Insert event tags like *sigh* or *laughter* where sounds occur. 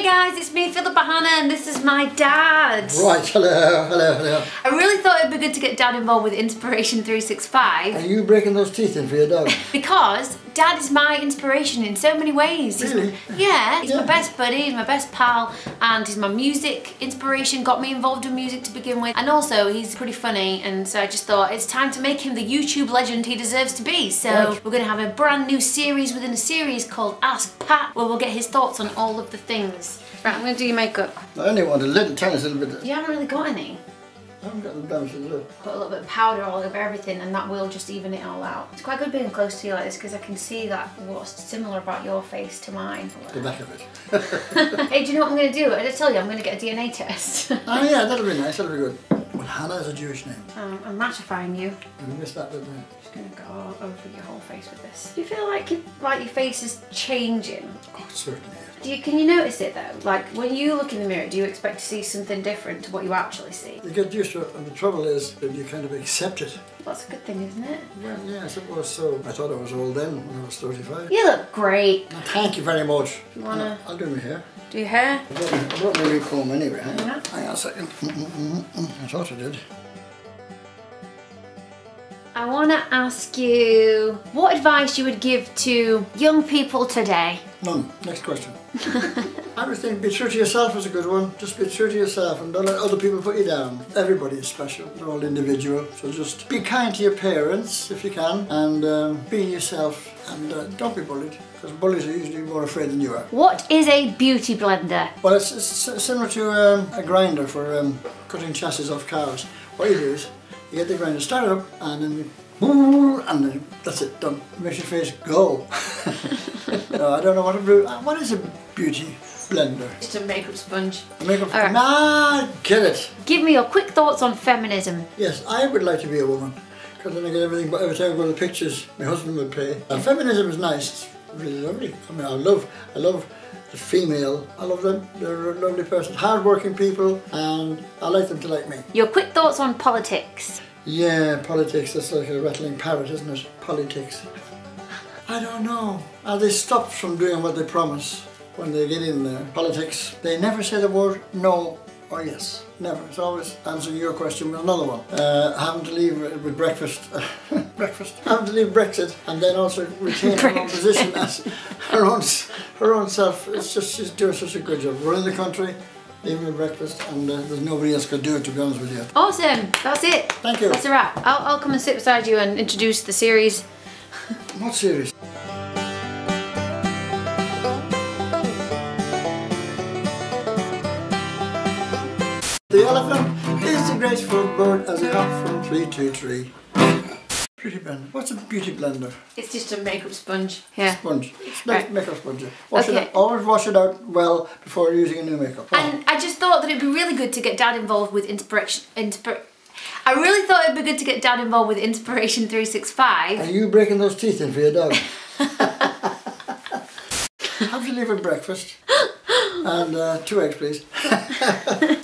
Hey guys, it's me, Philippa Hanna, and this is my dad. Right, hello, hello, hello. I really thought it'd be good to get dad involved with Inspiration 365 Are you breaking those teeth in for your dog? *laughs* because dad is my inspiration in so many ways. He's- yeah, he's Yeah. my best buddy, he's my best pal, and he's my music inspiration, got me involved in music to begin with. And also, he's pretty funny, and so I just thought it's time to make him the YouTube legend he deserves to be. So Right. we're gonna have a brand new series within a series called Ask Pat, where we'll get his thoughts on all of the things. Right, I'm gonna do your makeup. I only want a little, tiny little bit. You haven't really got any. I haven't got the blemishes, look. Put a little bit of powder all over everything and that will just even it all out. It's quite good being close to you like this because I can see that what's similar about your face to mine. The back of it. *laughs* hey, do you know what I'm going to do? I just tell you I'm going to get a DNA test. oh yeah, that'll be nice, that'll be good. Well, Hanna is a Jewish name. um, I'm mattifying you. We missed that bit there. just going to go all over your whole face with this. Do you feel like, you, like your face is changing? Oh, it certainly is. Do you, can you notice it though? Like when you look in the mirror, do you expect to see something different to what you actually see? You get used to it, and the trouble is that you kind of accept it. That's a good thing, isn't it? Well, yeah, I suppose so. I thought I was old then, when I was 35. You look great. Now, Thank you very much. You wanna- I'll do my hair. Do your hair? I brought my, I brought my new comb anyway. Hang on, Yeah. hang on a second. Mm, mm, mm. I thought I did. I want to ask you what advice you would give to young people today. None. Next question. I would think be true to yourself is a good one. Just be true to yourself and don't let other people put you down. Everybody is special. They're all individual. So just be kind to your parents if you can and um, be yourself and uh, don't be bullied because bullies are usually more afraid than you are. What is a beauty blender? Well, it's, it's similar to um, a grinder for um, cutting chassis off cars. What you do is you get the grinder started up and then you and then that's it, done. Makes your face go. *laughs* no, I don't know what a what is a beauty blender. Just a makeup sponge. A makeup. Right. Nah, get it. Give me your quick thoughts on feminism. Yes, I would like to be a woman because then I get everything. But every time I go to the pictures, my husband would pay. Uh, feminism is nice. Really lovely. I mean, I love, I love the female. I love them. They're a lovely person, hard-working people, and I like them to like me. Your quick thoughts on politics. Yeah, politics. That's like a rattling parrot, isn't it? Politics. I don't know. Are they stopped from doing what they promise when they get in there? Politics. They never say the word no or yes. Never. It's always answering your question with another one. Uh, having to leave with breakfast. *laughs* breakfast. Having to leave Brexit and then also retain her own position as *laughs* her own her own self. It's just she's doing such a good job. Running the country, leaving with breakfast, and uh, there's nobody else could do it. To be honest with you. Awesome. That's it. Thank you. That's a wrap. I'll, I'll come and sit beside you and introduce the series. *laughs* What series? The elephant is the graceful bird as it hops from tree to tree. Beauty blender. What's a beauty blender? It's just a makeup sponge. Yeah. Sponge. It's Right. makeup sponge. Wash it Okay. out. Always wash it out well before using a new makeup. And I just thought that it'd be really good to get Dad involved with inspiration. Inspir- I really thought it'd be good to get Dad involved with Inspiration 365. Are you breaking those teeth in for your dog? *laughs* Have to leave at breakfast. *laughs* And uh, two eggs, please. *laughs*